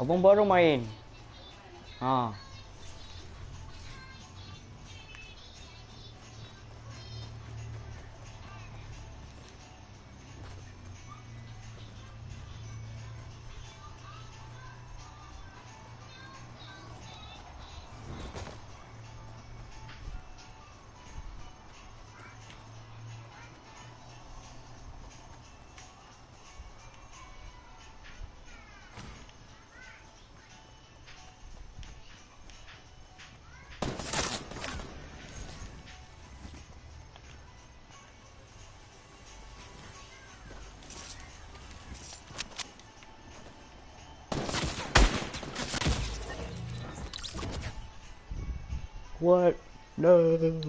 Abang baru main. Ha. What? No.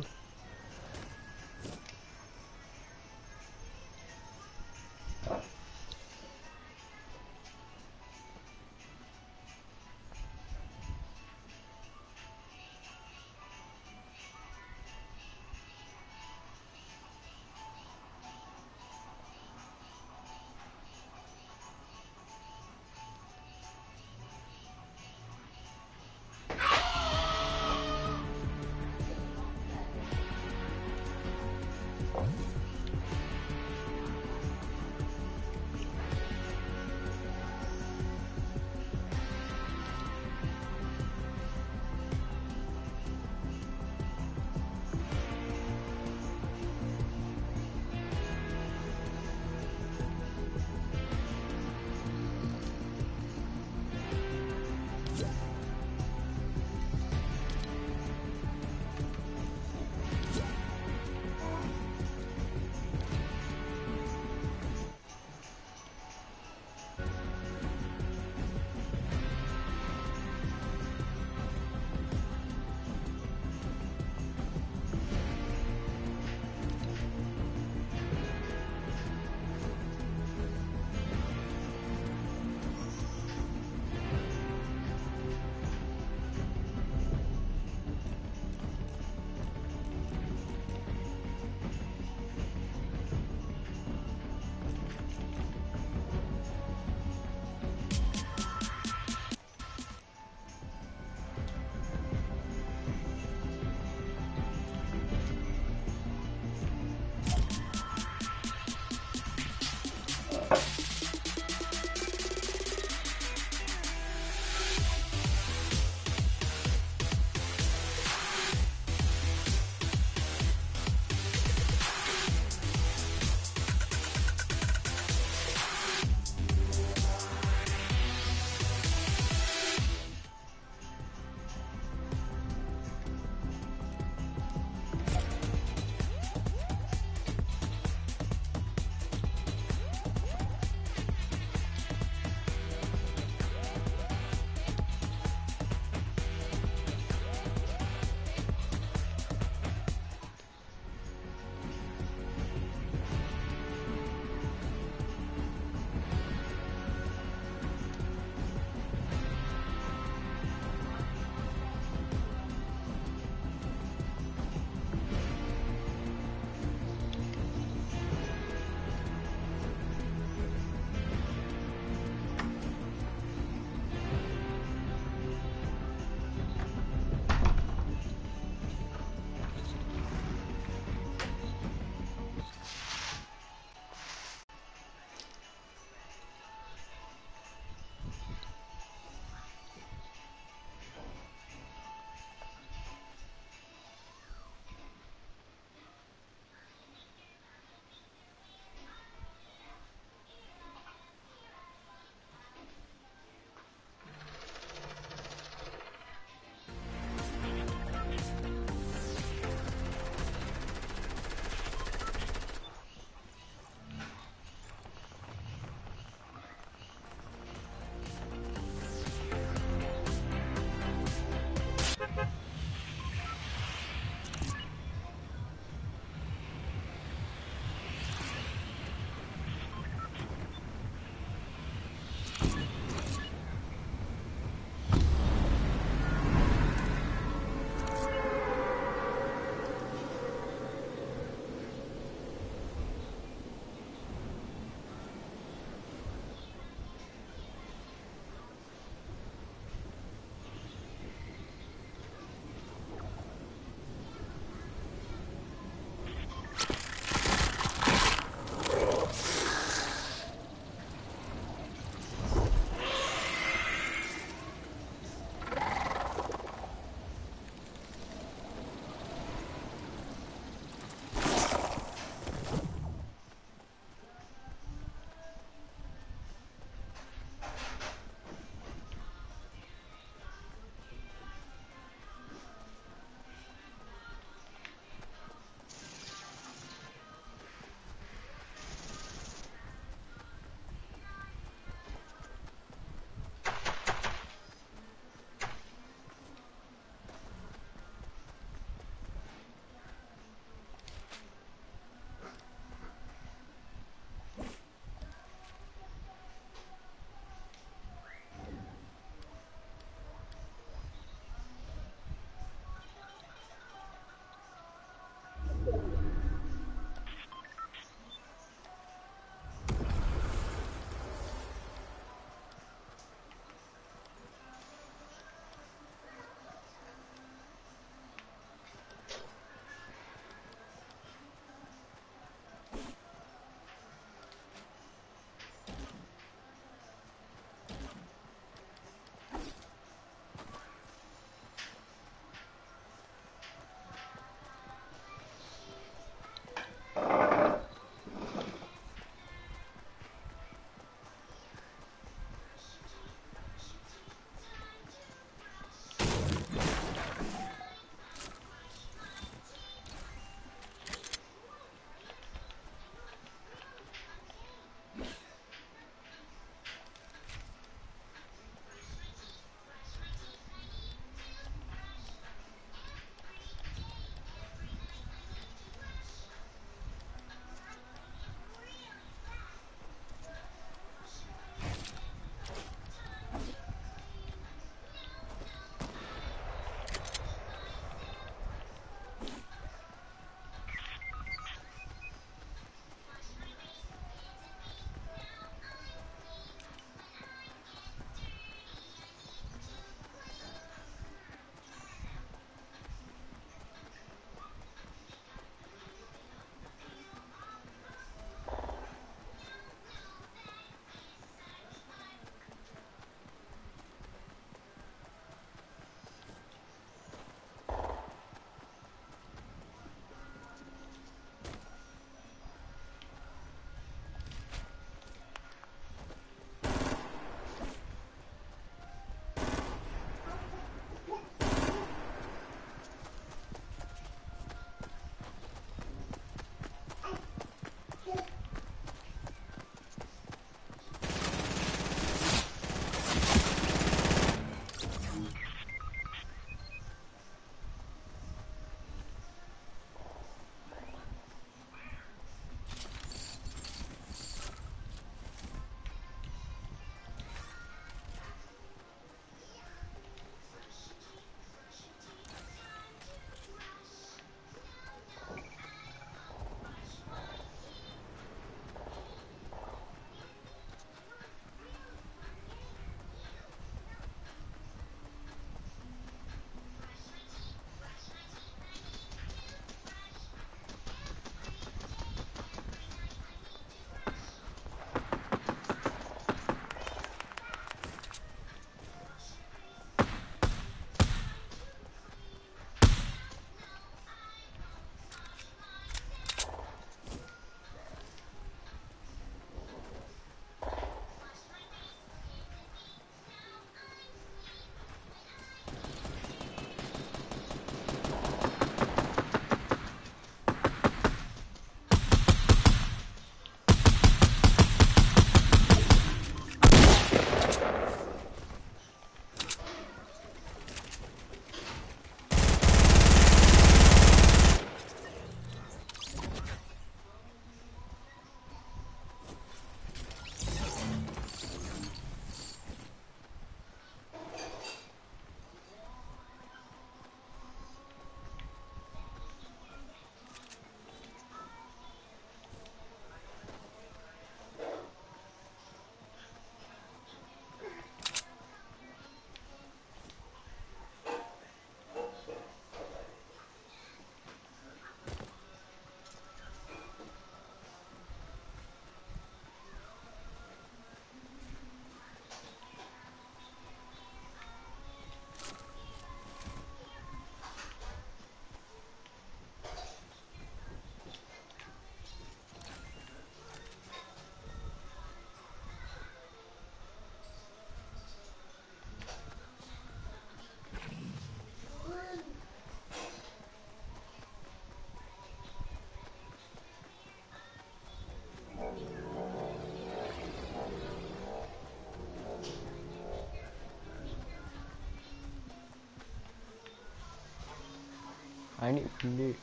I need new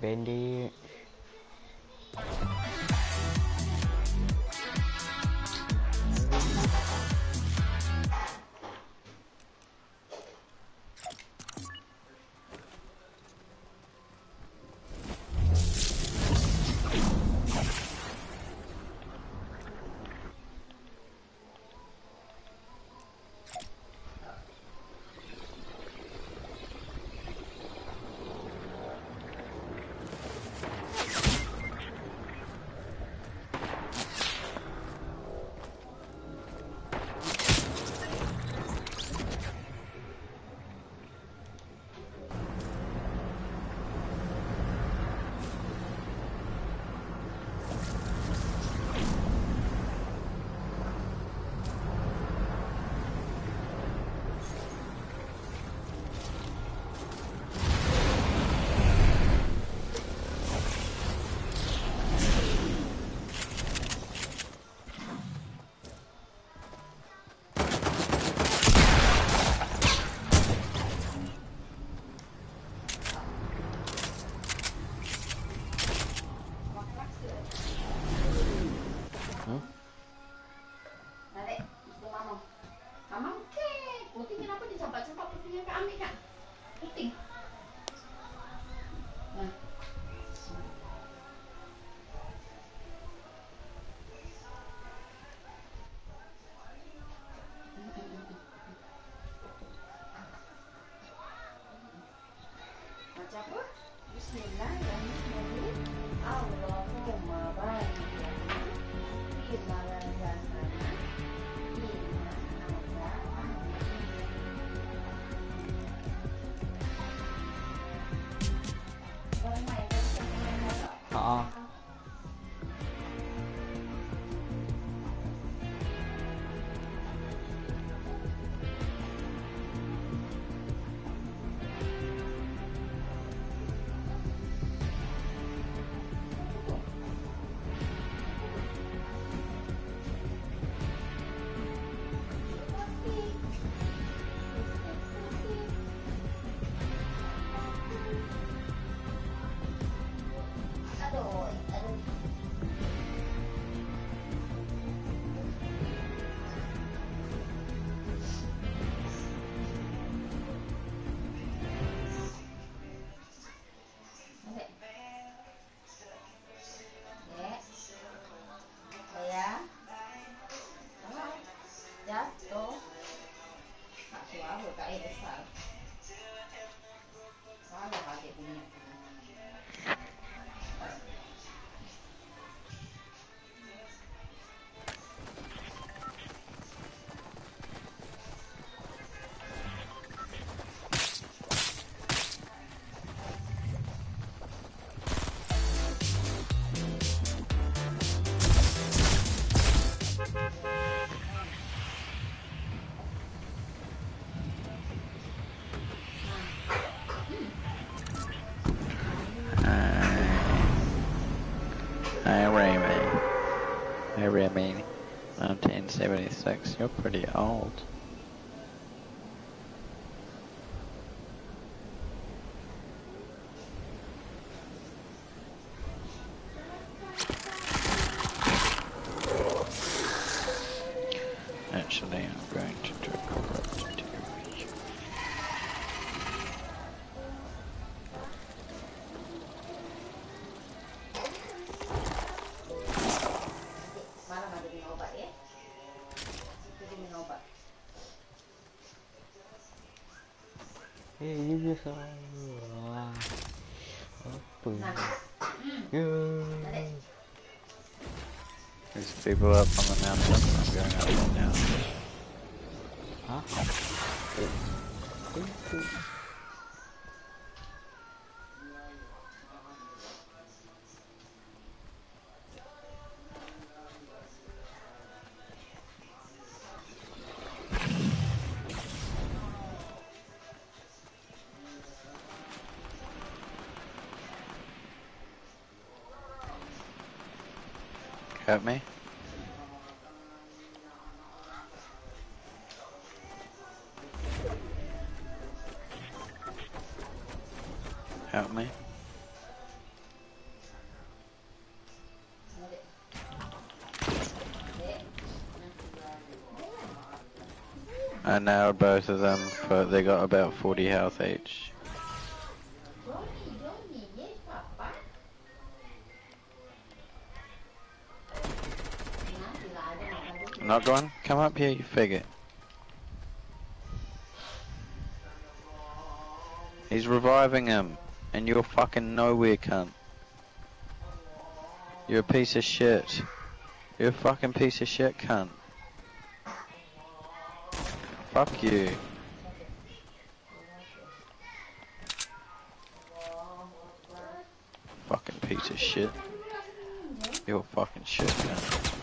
bandage. You're pretty old. There's people up on the mountain. I'm going up right now. Huh? at me. Help me. And now both of them, but they got about 40 health each. Come up here, you figure. He's reviving him, and you're fucking nowhere, cunt. You're a piece of shit. You're a fucking piece of shit, cunt. Fuck you. Fucking piece of shit. You're fucking shit, cunt.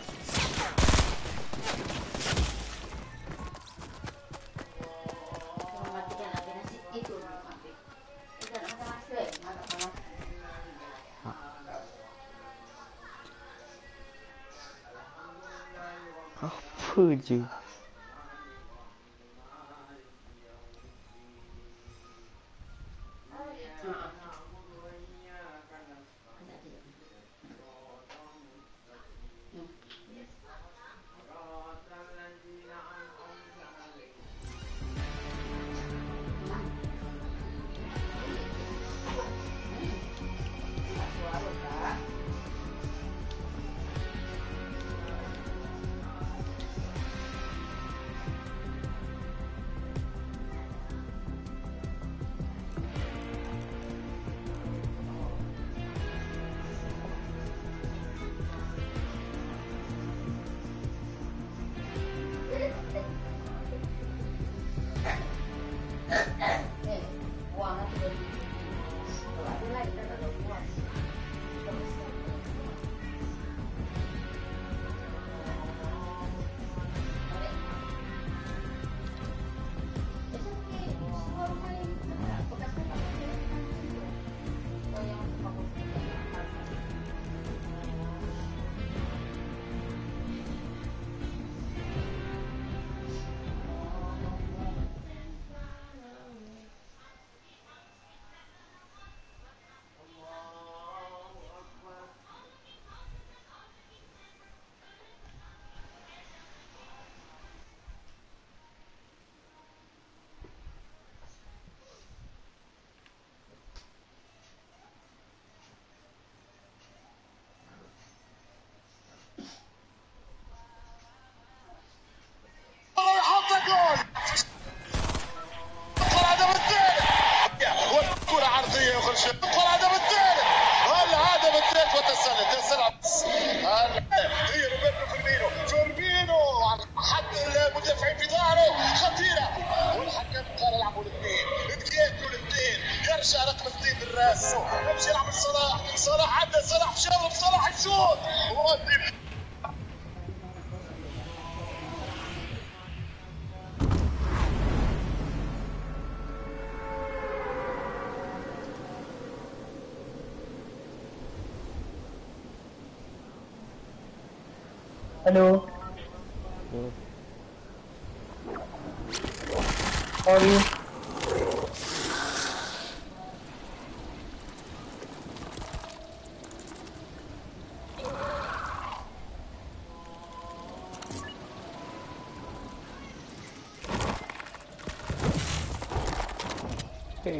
you.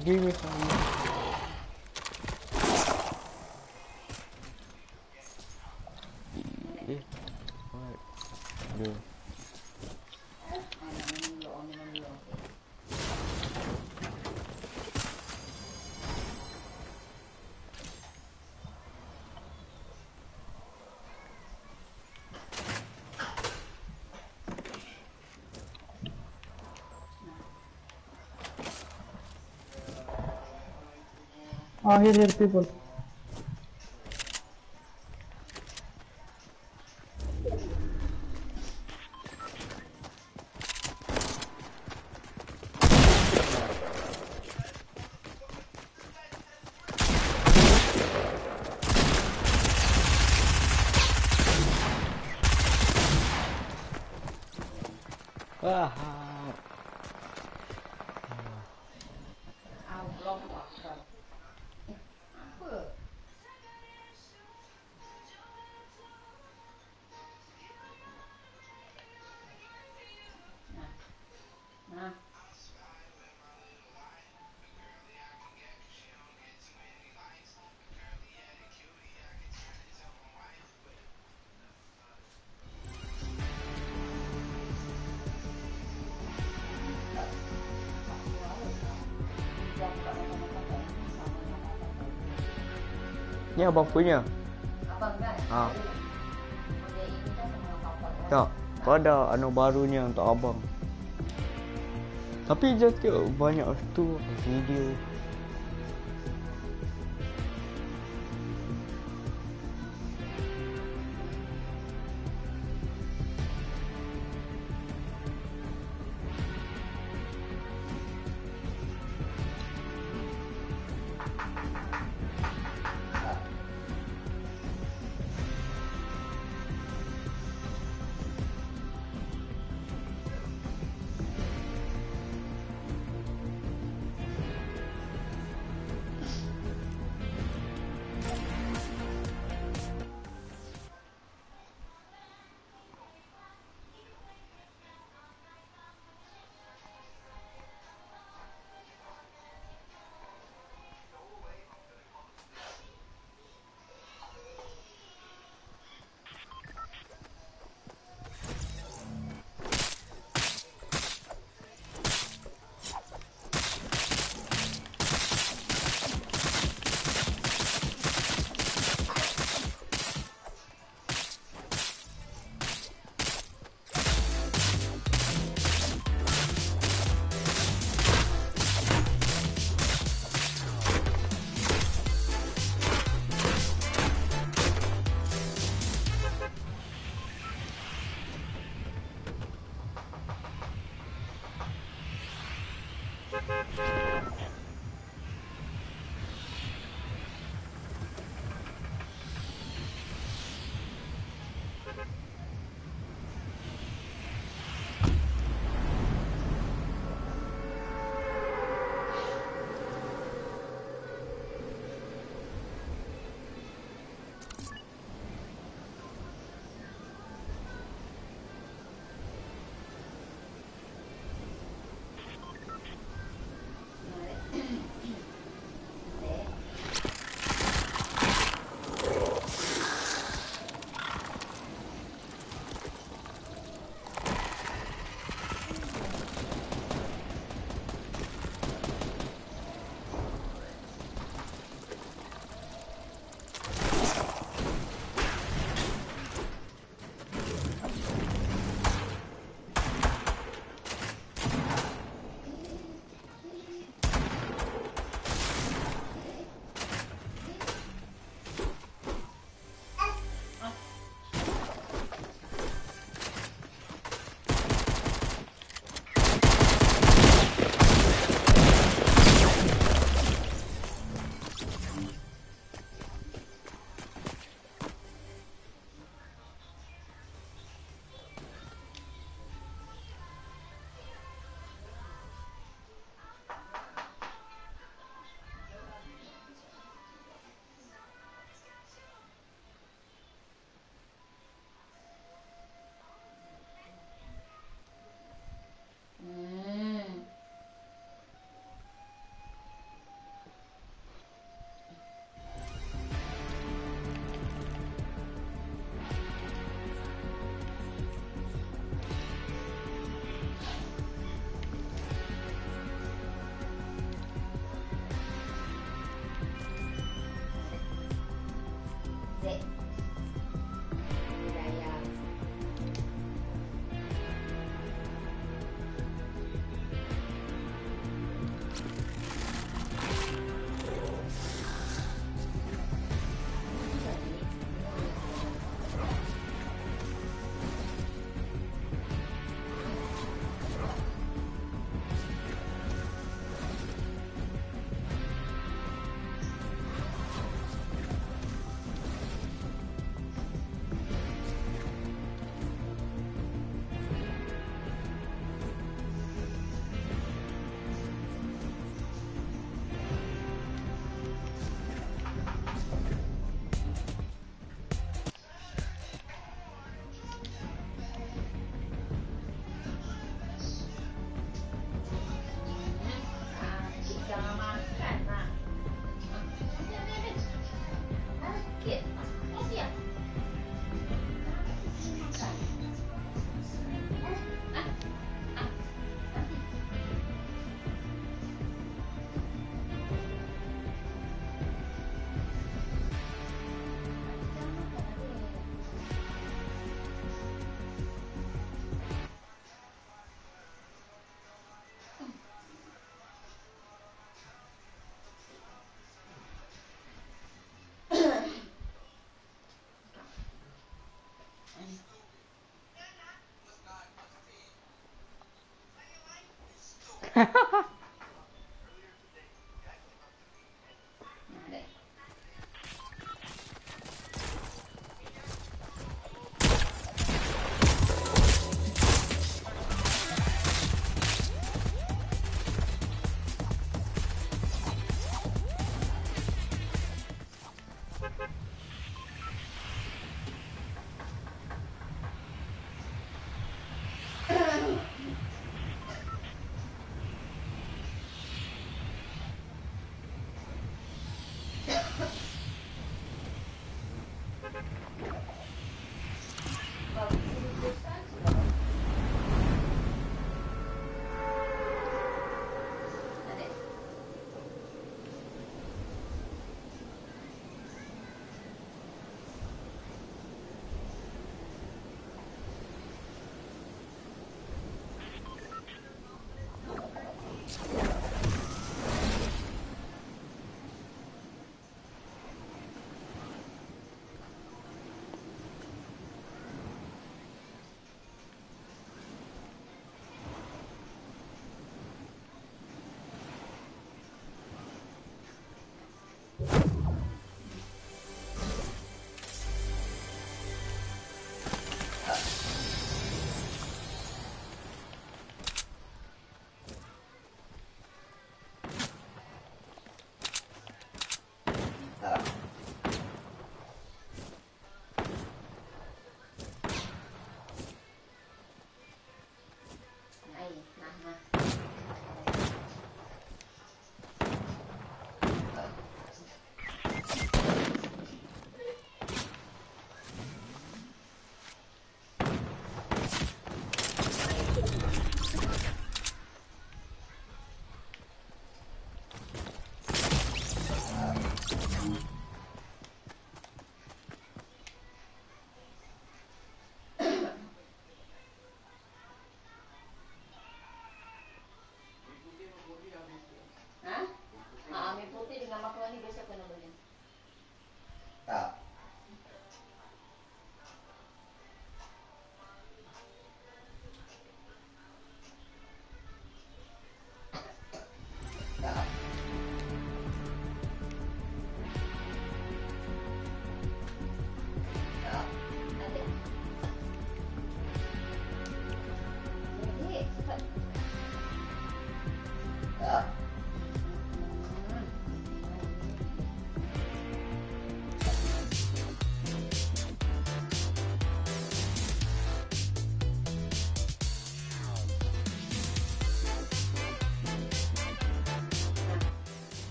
agree with. Ah, here, here, people. Ni abang punya. Abang kan? Ha. Ini kan. Tak. Kau ada anu barunya untuk abang. Tapi je tengok banyak tu video.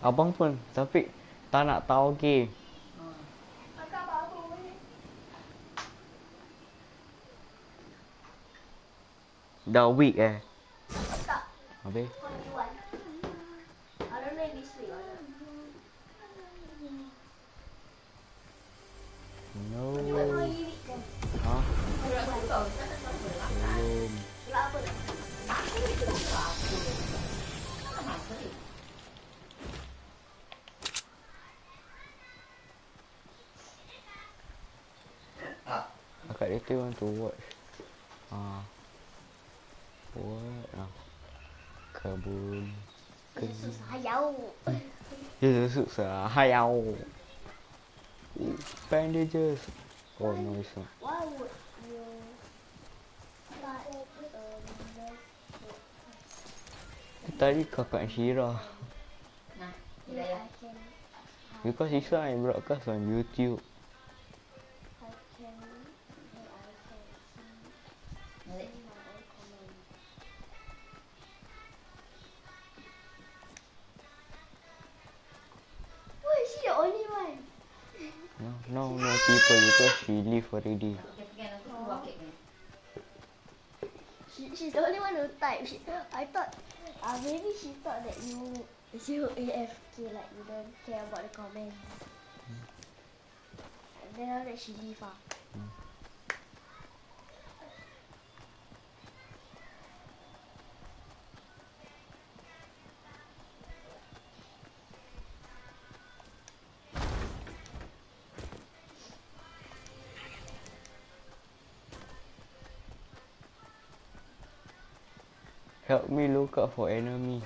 Abang pun tapi tak nak tahu game. Dah week eh. Habis? No. Ha? Belum. Akak dia want to watch. Ah. What? Ah susah pun Kena susah hayau Kena susah hayau Bandages Oh no it's not. Tadi kakak Shira. Nah, Because Isa yang broadcast on YouTube. you AFK like you don't care about the comments. Mm. And then after let she leave ah. Help me look up for enemies.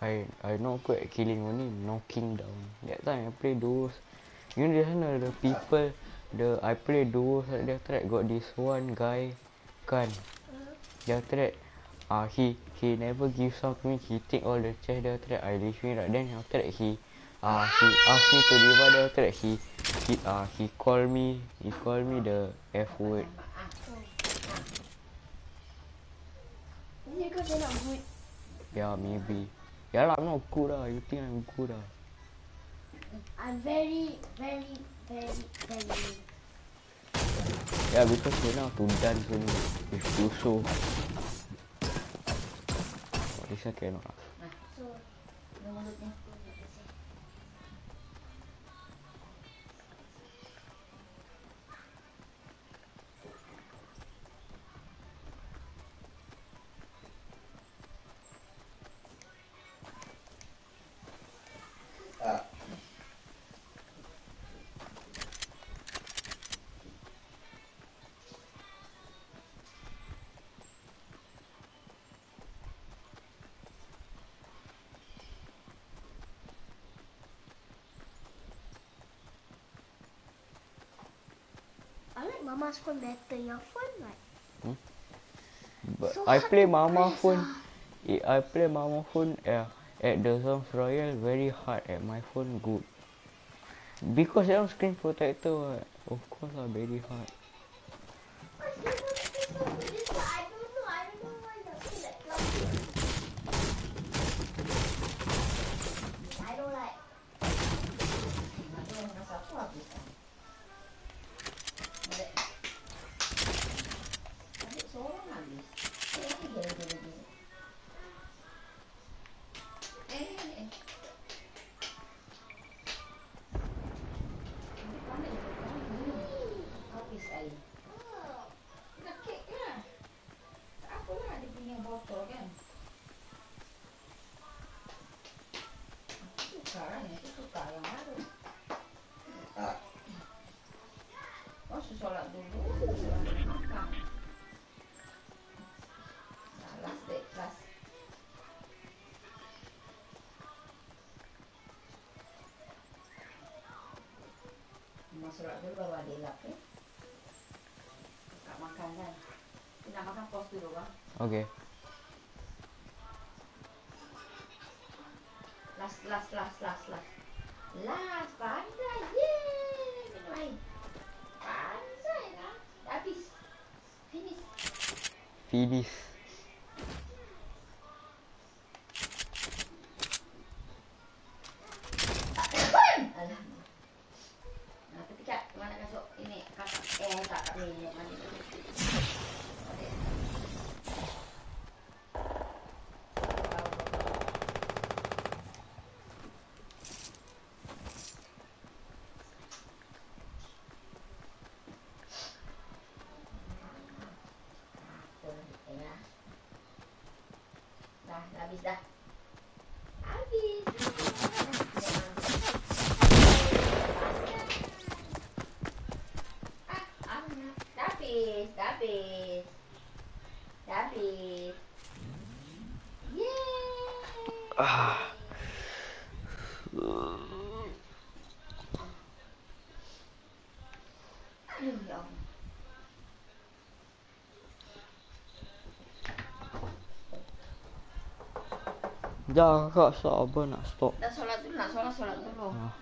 I I not good at killing only knocking down. That time I play duos. You know the sana the people the I play duos like that that got this one guy kan. Then after that uh, he he never give some to me, he take all the chest after that I leave him right then after that he uh, he asked me to then after that he he uh, he call me he call me the F word. Good? Yeah maybe. Yeah lah I'm not good lah. You think I'm good lah. I'm very, very, very, very. Yeah, because you know how to dance only with Yuso. Oh, this one cannot. lah. So, Mama's phone better. Your phone, like, But So I hard play Mama press phone. ah. eh, I play Mama phone uh, at the Zombs Royal very hard. At my phone good. Because one screen protector. Of course lah, very hard. Okay. Last, last, last, last, last. Last, pandai. Yeay, minum air. Pandai lah. Dah habis. Finish. Finish. Alhamdulillah. Nah, tapi Kak, mana kasut ini kakak eh tak tak ni yang mana tu. Ada. Tengah. Dah, dah habis dah. Habis. Ah, ah, dah habis, dah habis. Dah habis. Yeay. Ah. Aduh, ya Allah. Dah kak sabar nak stop. Dah solat dulu nak solat solat dulu. Ah.